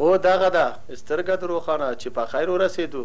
هو دغه ده سترګه دروښانه چې پخیر ورسیدو.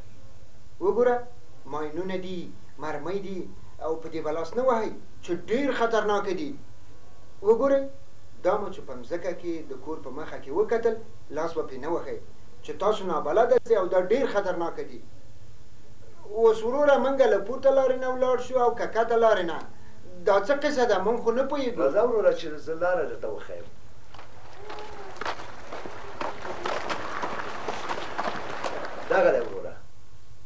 وګوره ماینونه دي مرمۍ دي او په دې به لاس نه وهئ چې ډېر خطرناک دي وګورئ دا مو چې په مځکه کې د کور په مخه کې وکتل لاس به پې نه وهئ چې تاسو نابلده سئ او دا ډېر خطرناک دي اوس وروره موږ له پورته لارې نه ولاړ شو او که کښته لارې نه دا څه قصه ده موږ خو نه پوهېږو راځه وروره چې زه لاره درته وښیم دغه دی وروره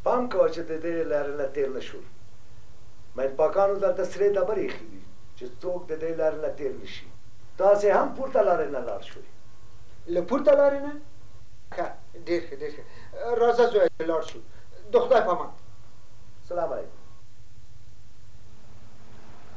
پام کوه چې د دې لارې نه تېر نه شو مین پاکانو دلته سرې ډبرې ایښې دي چې څوک د دې لارې نه تېر نه شي تاسې هم پورته لارې نه لاړ شوئ له پورته لارې نه؟ ښه ډېر ښه ډېر ښه راځه زویه چې لاړ شو د خدای په امان. سلام علیکم.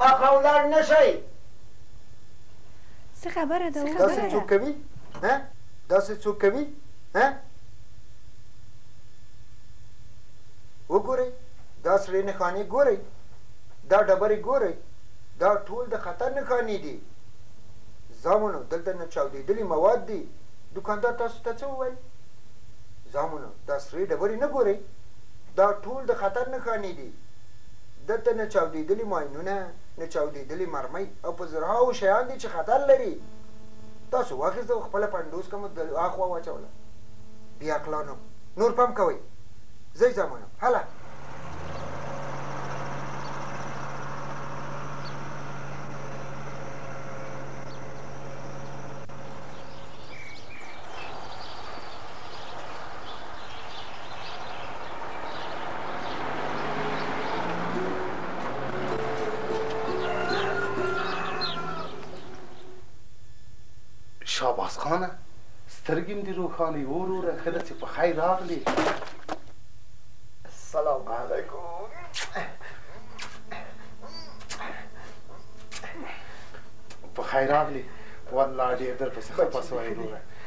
اخه ولاړ نه شئ څه خبره ده اوس داسې څوک کوي ها داسې څوک کوي ها وګورئ دا سړې نښانې ګورئ دا ډبرې ګورئ دا ټول د خطر نښانې دي زامنو دلته نه چاودېدلي مواد دي دکاندار تاسو ته څه وویل زامنو دا سرې ډبرې نه ګورئ؟ دا ټول د خطر نښانې دي. دلته نه چاودېدلي ماینونه، نه چاودېدلې مرمۍ او په زرهاوو شیان دي چې خطر لري. تاسو واخیست او خپله پنډوسکه مو دهاخوا واچوله. بې عقلانو! نور پام کوئ! ځئ زامنو! هله! شاباس خانه سترګې مې دې روښانه یو وروره ښه ده چې په خیر راغلې السلام علیکم په خیر راغلې والله ډېر درپسې خپه شوی وروره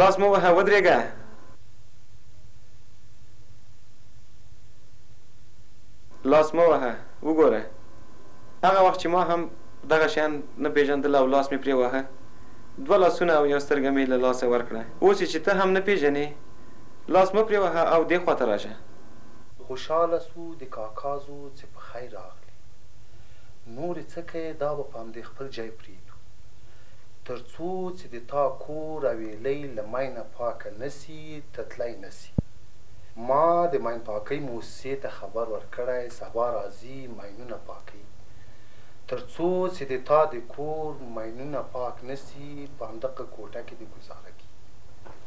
لاس مو وهه ودرېږه لاس مه وهه وګوره هغه وخت چې ما هم دغه شیان نه پیژندل او لاس مې پرې واهه دوه لاسونه او یو سترګه مې له لاسه ورکړه اوس چې ته هم نه پیژنې لاس مه پرې وهه او دې خواته راشه. خوشحاله سو د کاکا زو چې په خیر راغلې. نورې څکه یې دا به په همدې خپل جای پرېږدو. تر څو چې د تا کور او ایلۍ له ماینه پاکه نه سي ته تلای نه سي. ما د ماین پاکۍ موسسې ته خبر ورکړی سبا راځي ماینونه پاکوي. تر څو چې د تا د کور ماینونه پاک نه سي په همدقه کوټه کې دې ګوزاره کیږي.